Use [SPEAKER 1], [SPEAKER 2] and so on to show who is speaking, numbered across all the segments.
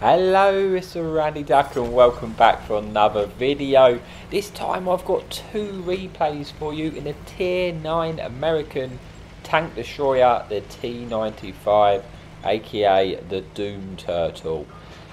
[SPEAKER 1] Hello, it's Randy Duck and welcome back for another video. This time I've got two replays for you in a Tier 9 American Tank Destroyer, the T-95, aka the Doom Turtle.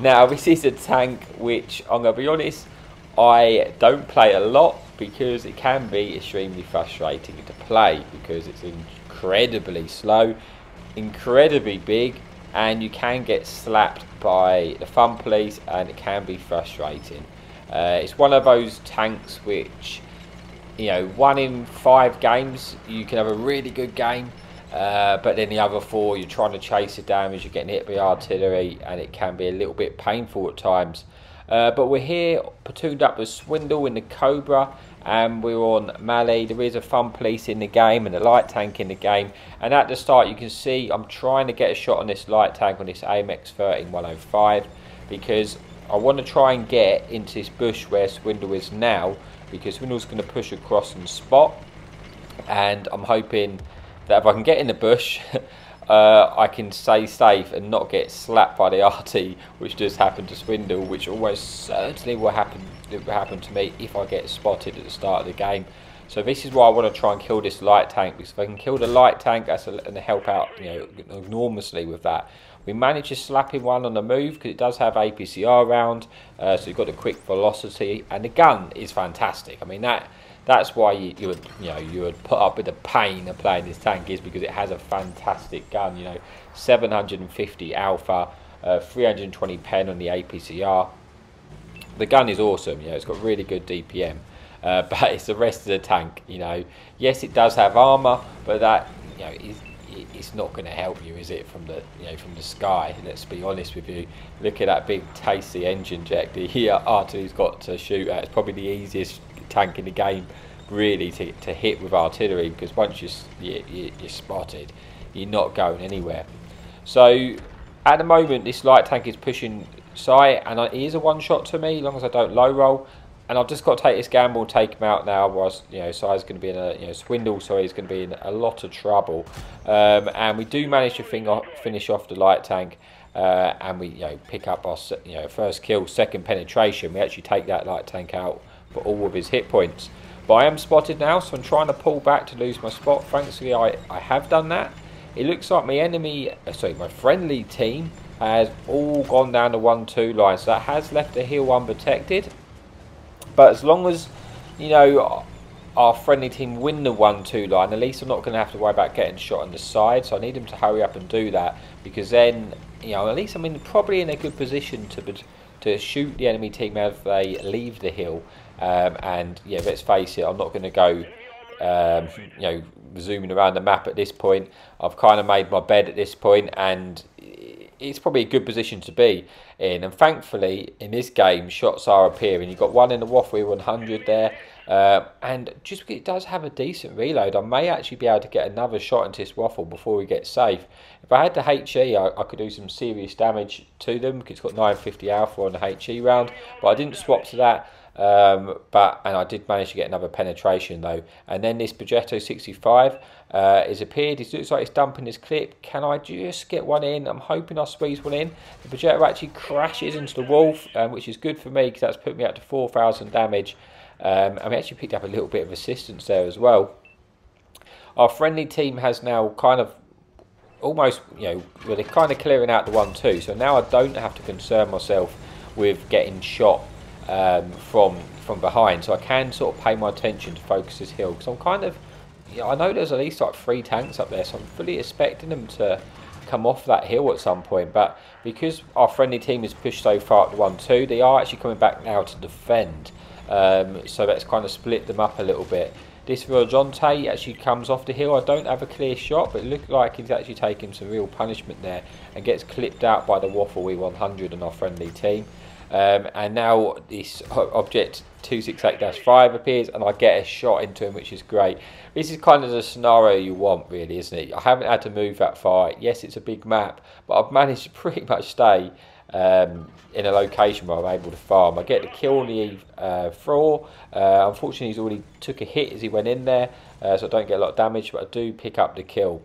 [SPEAKER 1] Now this is a tank which, I'm going to be honest, I don't play a lot because it can be extremely frustrating to play because it's incredibly slow, incredibly big and you can get slapped by the fun police and it can be frustrating. Uh, it's one of those tanks which, you know, one in five games you can have a really good game, uh, but then the other four you're trying to chase the damage, you're getting hit by artillery, and it can be a little bit painful at times. Uh, but we're here platooned up with Swindle in the Cobra and we're on Mali. There is a fun police in the game and a light tank in the game. And at the start you can see I'm trying to get a shot on this light tank on this AMX 13105 because I want to try and get into this bush where Swindle is now because Swindle's going to push across and spot. And I'm hoping that if I can get in the bush uh, I can stay safe and not get slapped by the arty, which does happen to Swindle, which almost certainly will happen, will happen to me if I get spotted at the start of the game. So this is why I want to try and kill this light tank, because if I can kill the light tank, that's going to help out you know, enormously with that. We managed to slap him one on the move, because it does have APCR round, uh, so you've got a quick velocity, and the gun is fantastic. I mean, that that's why you, you, would you know you would put up with the pain of playing this tank is because it has a fantastic gun. You know, 750 alpha, uh, 320 pen on the APCR. The gun is awesome. You know, it's got really good DPM. Uh, but it's the rest of the tank. You know, yes, it does have armor, but that you know is it's not going to help you, is it? From the you know from the sky. Let's be honest with you. Look at that big tasty engine jet. The here R2's got to shoot at. It's probably the easiest tank in the game really to, to hit with artillery because once you're, you, you're spotted you're not going anywhere. So at the moment this light tank is pushing sight and it is a one shot to me as long as I don't low roll. And I've just got to take this gamble take him out now whilst you know Si's going to be in a you know swindle so he's going to be in a lot of trouble. Um, and we do manage to finish off the light tank uh, and we you know pick up our you know first kill second penetration. We actually take that light tank out for all of his hit points. But I am spotted now, so I'm trying to pull back to lose my spot. Thankfully, I, I have done that. It looks like my enemy, uh, sorry, my friendly team has all gone down the 1-2 line. So that has left the hill unprotected. But as long as, you know, our friendly team win the 1-2 line, at least I'm not going to have to worry about getting shot on the side. So I need them to hurry up and do that. Because then, you know, at least I'm in, probably in a good position to to shoot the enemy team as they leave the hill. Um, and yeah, let's face it, I'm not going to go, um, you know, zooming around the map at this point. I've kind of made my bed at this point, and it's probably a good position to be in. And thankfully, in this game, shots are appearing. You've got one in the Waffle 100 there. Uh, and just because it does have a decent reload, I may actually be able to get another shot into this Waffle before we get safe. If I had the HE, I, I could do some serious damage to them because it's got 950 alpha on the HE round. But I didn't swap to that. Um, but and I did manage to get another penetration though. And then this Progetto 65 uh, appeared. It looks like it's dumping this clip. Can I just get one in? I'm hoping I'll squeeze one in. The Progetto actually crashes into the wall, um, which is good for me because that's put me up to 4,000 damage. Um, and we actually picked up a little bit of assistance there as well. Our friendly team has now kind of almost, you know, well, they're kind of clearing out the 1-2. So now I don't have to concern myself with getting shot um, from from behind. So I can sort of pay my attention to focus this hill. Because I'm kind of, you know, I know there's at least like three tanks up there. So I'm fully expecting them to come off that hill at some point. But because our friendly team has pushed so far up the 1-2, they are actually coming back now to defend. Um, so that's kind of split them up a little bit. This Rojonte actually comes off the hill. I don't have a clear shot, but it looks like he's actually taking some real punishment there and gets clipped out by the Waffle W100 and our friendly team. Um, and now this object 268-5 appears and I get a shot into him which is great. This is kind of the scenario you want really isn't it? I haven't had to move that far. Yes it's a big map but I've managed to pretty much stay um, in a location where I'm able to farm. I get the kill on the uh. Uh, unfortunately, he's already took a hit as he went in there, uh, so I don't get a lot of damage, but I do pick up the kill.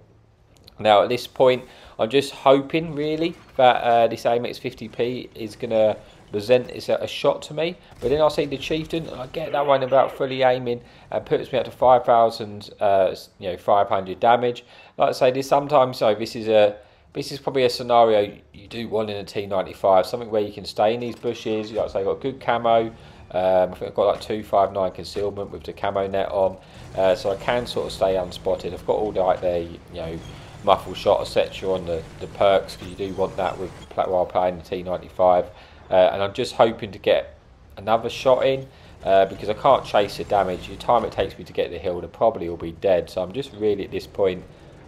[SPEAKER 1] Now, at this point, I'm just hoping, really, that uh, this AMX 50B is going to present is a, shot to me. But then I see the chieftain, I get that one about fully aiming and puts me up to 5,000, uh, you know, 500 damage. Like I say, this sometimes so this is a this is probably a scenario you do want in a T95, something where you can stay in these bushes. Like I say, got good camo. Um, I think I've got like 259 concealment with the camo net on, uh, so I can sort of stay unspotted. I've got all the, like the you know muffle shot etc on the, the perks because you do want that with while playing the T95. Uh, and I'm just hoping to get another shot in uh, because I can't chase the damage. The time it takes me to get the hill, they probably will be dead. So I'm just really at this point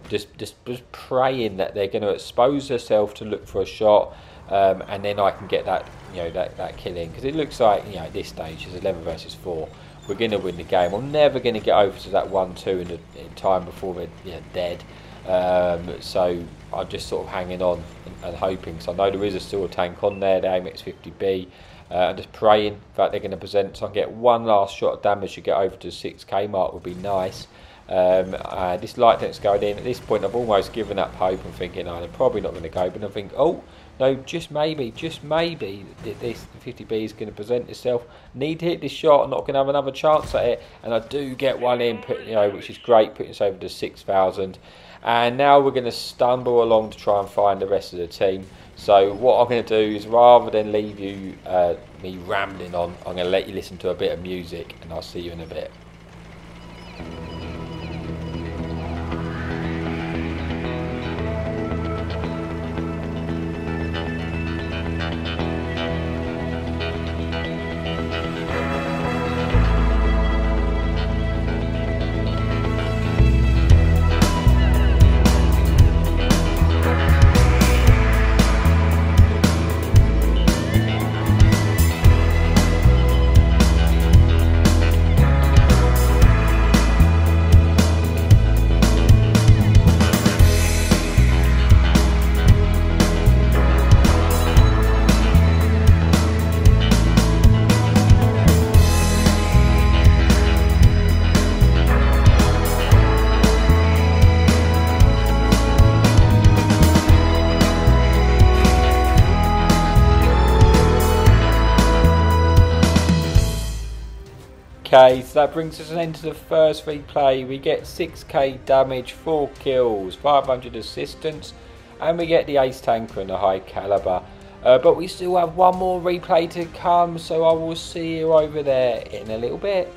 [SPEAKER 1] just just, just praying that they're going to expose themselves to look for a shot, um, and then I can get that you know that that killing because it looks like you know at this stage it's 11 versus 4. We're going to win the game. I'm never going to get over to that 1-2 in, the, in time before they're you know, dead. Um, so I'm just sort of hanging on and, hoping. So I know there is a a tank on there, the AMX 50B. Uh, I'm just praying that they're going to present. So I get one last shot of damage to get over to the 6k mark would be nice. Um, uh, this light tank's going in. At this point, I've almost given up hope and thinking, oh, they're probably not going to go. But I think, oh, no, just maybe, just maybe this 50B is going to present itself. Need to hit this shot. I'm not going to have another chance at it. And I do get one in, put, you know, which is great, putting us over to 6,000. And now we're going to stumble along to try and find the rest of the team. So what I'm going to do is rather than leave you uh, me rambling on, I'm going to let you listen to a bit of music and I'll see you in a bit. Okay, so that brings us an end to the first replay. We get 6k damage, 4 kills, 500 assistance, and we get the ace tanker and the high caliber. Uh, but we still have one more replay to come, so I will see you over there in a little bit.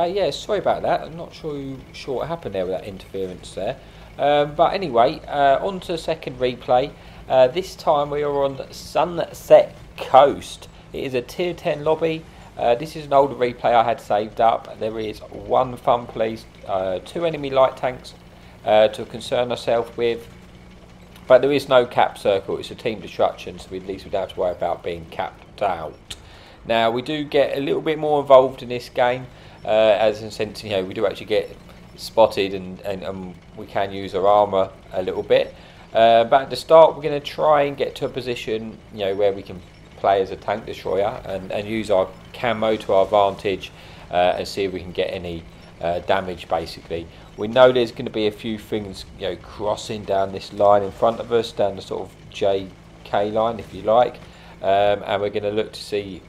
[SPEAKER 1] Okay, yeah, sorry about that. I'm not sure, sure what happened there with that interference there. Um, but anyway, uh, on to the second replay. Uh, this time we are on Sunset Coast. It is a tier 10 lobby. Uh, this is an older replay I had saved up. There is one fun police, uh, two enemy light tanks uh, to concern ourselves with. But there is no cap circle. It's a team destruction, so we at least we don't have to worry about being capped out. Now, we do get a little bit more involved in this game uh, as in sense, you know, we do actually get spotted and, and, and we can use our armour a little bit. Uh, but at the start, we're going to try and get to a position, you know, where we can play as a tank destroyer and, and use our camo to our advantage uh, and see if we can get any uh, damage. Basically, we know there's going to be a few things, you know, crossing down this line in front of us, down the sort of JK line, if you like, um, and we're going to look to see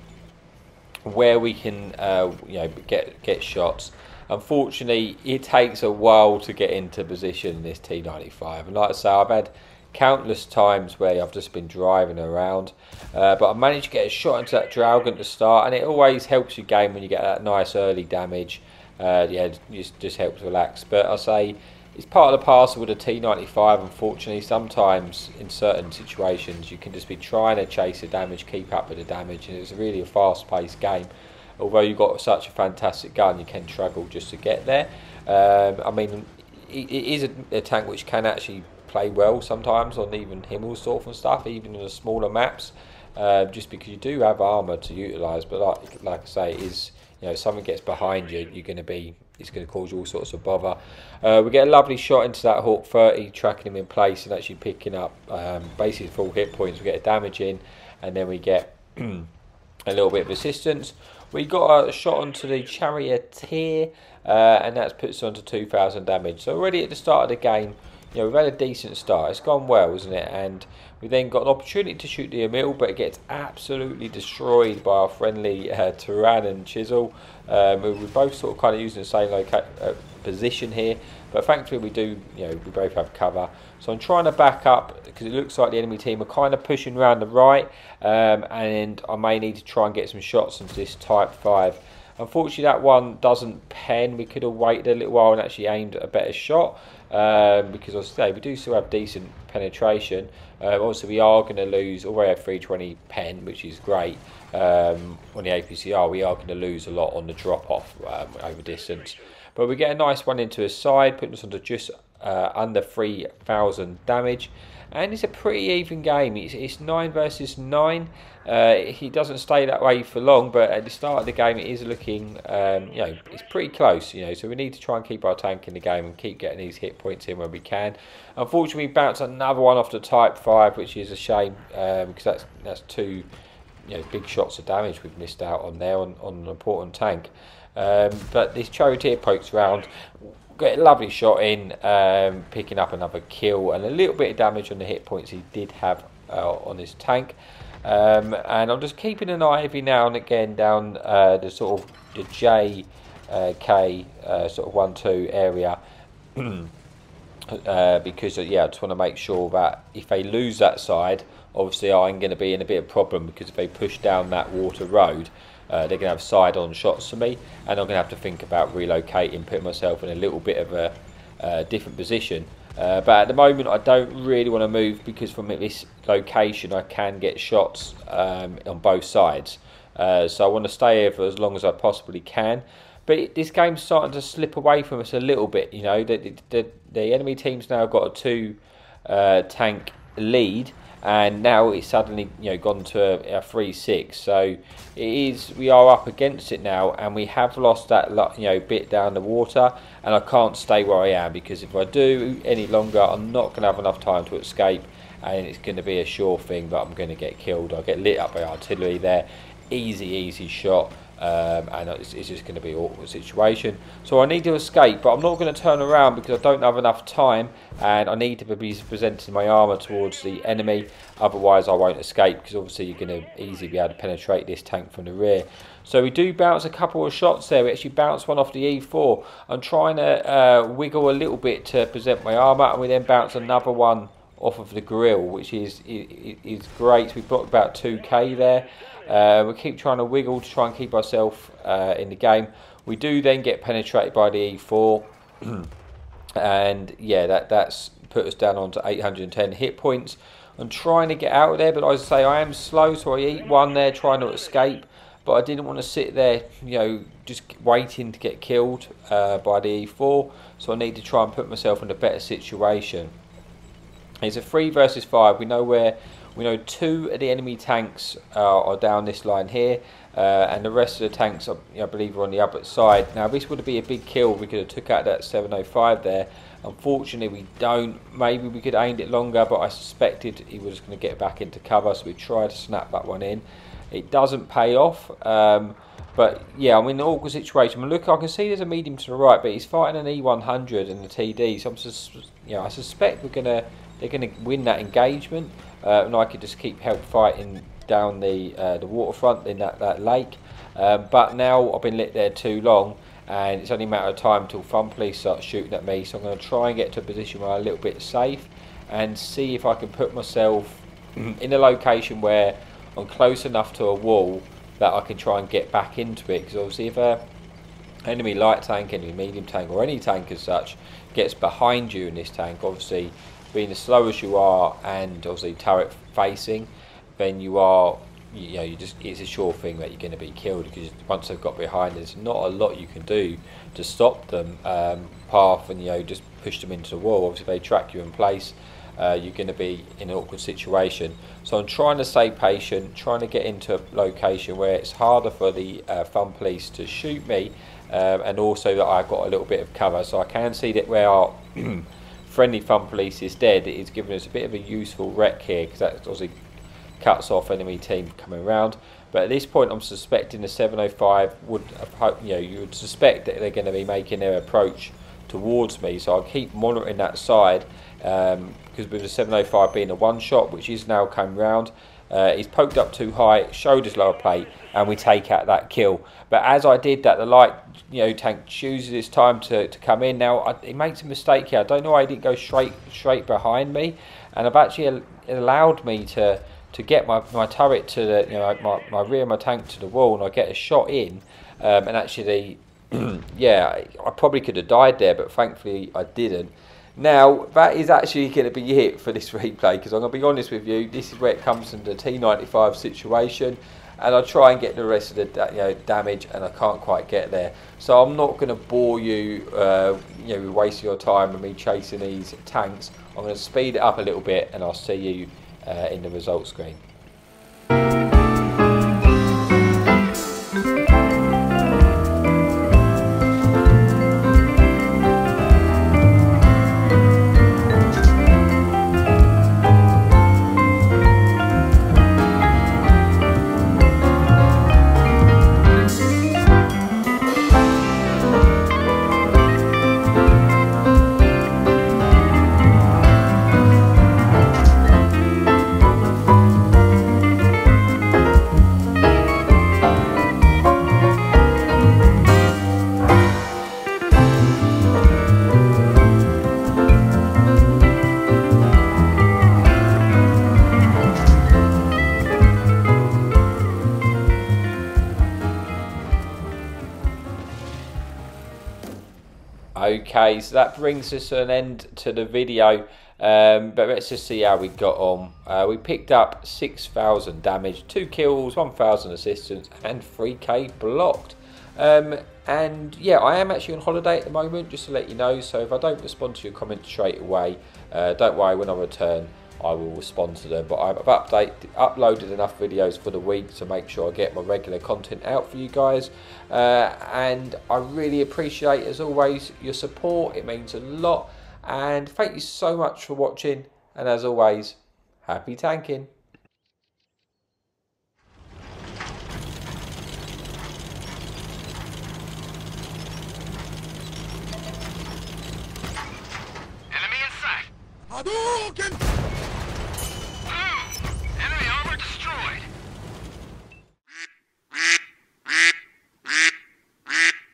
[SPEAKER 1] where we can uh, you know get get shots. Unfortunately, it takes a while to get into position in this T95. And like I say, I've had countless times where I've just been driving around, uh, but I managed to get a shot into that Dragon to start, and it always helps your game when you get that nice early damage. Uh, yeah, just just helps relax. But I say it's part of the parcel with a T95 unfortunately. Sometimes in certain situations you can just be trying to chase the damage keep up with the damage and it's really a fast paced game. Although you've got such a fantastic gun you can struggle just to get there. Um, I mean it, it is a, a, tank which can actually play well sometimes on even Himmelsdorf and stuff, even in the smaller maps, uh, just because you do have armour to utilise. But like, like I say, is you know something gets behind you, you're going to be it's going to cause you all sorts of bother. Uh, we get a lovely shot into that Hawk 30, tracking him in place and actually picking up um, basically full hit points. We get a damage in, and then we get a little bit of assistance. We got a shot onto the Charioteer, uh, and that's puts us onto 2,000 damage. So already at the start of the game, know, we've had a decent start. It's gone well, isn't it? And we then got an opportunity to shoot the Emil, but it gets absolutely destroyed by our friendly uh, Turan and Chisel. Um, we're both sort of kind of using the same loca- uh, position here, but thankfully we do, you know, we both have cover. So I'm trying to back up because it looks like the enemy team are kind of pushing around the right, um, and I may need to try and get some shots into this Type 5. Unfortunately, that one doesn't pen. We could have waited a little while and actually aimed a better shot um, because, as I say, we do still have decent penetration. Um, obviously, we are going to lose, we have 320 pen, which is great um, on the APCR, we are going to lose a lot on the drop off um, over distance. But we get a nice one into his side, putting us under just uh, under 3,000 damage. And it's a pretty even game. It's, it's 9 versus 9. Uh, he doesn't stay that way for long, but at the start of the game, it is looking, um, you know, it's pretty close, you know. So we need to try and keep our tank in the game and keep getting these hit points in when we can. Unfortunately, we bounced another one off the Type 5, which is a shame um, because that's, that's two you know, big shots of damage we've missed out on there on, on an important tank. Um, but this charioteer pokes round, got a lovely shot in, um, picking up another kill and a little bit of damage on the hit points he did have uh, on his tank. Um, and I'm just keeping an eye every now and again down uh, the sort of the J, uh, K, uh, sort of one two area. Uh, because uh, yeah, I just want to make sure that if they lose that side, obviously I'm going to be in a bit of problem because if they push down that water road, uh, they're going to have side-on shots for me, and I'm going to have to think about relocating, putting myself in a little bit of a uh, different position. Uh, but at the moment, I don't really want to move because from this location, I can get shots um, on both sides. Uh, so I want to stay here for as long as I possibly can. But this game's starting to slip away from us a little bit. You know, the the, the enemy team's now got a two uh, tank lead, and now it's suddenly you know gone to a, three six. So it is we are up against it now, and we have lost that you know bit down the water, and I can't stay where I am because if I do any longer, I'm not going to have enough time to escape, and it's going to be a sure thing that I'm going to get killed. I'll get lit up by artillery there, easy easy shot. Um, and it's, it's, just going to be an awkward situation. So I need to escape, but I'm not going to turn around because I don't have enough time, and I need to be presenting my armour towards the enemy. Otherwise, I won't escape because obviously you're going to easily be able to penetrate this tank from the rear. So we do bounce a couple of shots there. We actually bounce one off the E4. I'm trying to uh, wiggle a little bit to present my armour, and we then bounce another one off of the grill, which is is, is great. We've got about 2k there. Uh, we keep trying to wiggle to try and keep ourselves uh, in the game. We do then get penetrated by the E4, and yeah, that that's put us down onto 810 hit points. I'm trying to get out of there, but as I say, I am slow, so I eat one there, trying to escape. But I didn't want to sit there, you know, just waiting to get killed uh, by the E4. So I need to try and put myself in a better situation. It's a three versus five. We know where we know two of the enemy tanks uh, are down this line here, uh, and the rest of the tanks, are, I believe, are on the other side. Now, this would be a big kill. We could have took out that 705 there. Unfortunately, we don't. Maybe we could have aimed it longer, but I suspected he was going to get back into cover, so we tried to snap that one in. It doesn't pay off. Um, but yeah, I'm in an awkward situation. I mean, Look, I can see there's a medium to the right, but he's fighting an E100 in the TD. So I'm just, you know, I suspect we're gonna they're gonna win that engagement uh, and I could just keep help fighting down the uh, the waterfront in that, that lake. Um, but now I've been lit there too long and it's only a matter of time until fun police start shooting at me. So I'm going to try and get to a position where I'm a little bit safe and see if I can put myself in a location where I'm close enough to a wall that I can try and get back into it. Because obviously if a enemy light tank, enemy medium tank or any tank as such gets behind you in this tank obviously being as slow as you are and obviously turret facing, then you are you know you just it's a sure thing that you're going to be killed because once they've got behind there's not a lot you can do to stop them um, path and you know just push them into the wall obviously they track you in place uh, you're going to be in an awkward situation. So I'm trying to stay patient, trying to get into a location where it's harder for the uh, fun police to shoot me, um, and also that I've got a little bit of cover. So I can see that where friendly fun police is dead, it is given us a bit of a useful wreck here because that obviously cuts off enemy team coming around. But at this point, I'm suspecting the 705 would, you know, you would suspect that they're going to be making their approach towards me. So I'll keep monitoring that side um, because with the 705 being a one shot, which is now come round, uh, he's poked up too high, showed his lower plate, and we take out that kill. But as I did that, the light, you know, tank chooses its time to, to come in. Now I, he makes a mistake here. I don't know why it didn't go straight straight behind me, and I've actually allowed me to to get my, my turret to the you know my, my rear of my tank to the wall, and I get a shot in, um, and actually, yeah, I probably could have died there, but thankfully I didn't. Now, that is actually going to be it for this replay because I'm going to be honest with you, this is where it comes into the T95 situation and I try and get the rest of the you know, damage and I can't quite get there. So I'm not going to bore you, uh, you know, wasting your time with me chasing these tanks. I'm going to speed it up a little bit and I'll see you uh, in the result screen. Okay, so that brings us an end to the video. Um, but let's just see how we got on. Uh, we picked up 6,000 damage, 2 kills, 1,000 assistance, and 3k blocked. Um, and yeah, I am actually on holiday at the moment, just to let you know. So if I don't respond to your comment straight away, uh, don't worry, when I return, I will respond to them. But I've update, uploaded enough videos for the week to make sure I get my regular content out for you guys. Uh, and I really appreciate, as always, your support. It means a lot. And thank you so much for watching. And as always, happy tanking.
[SPEAKER 2] Hadouken!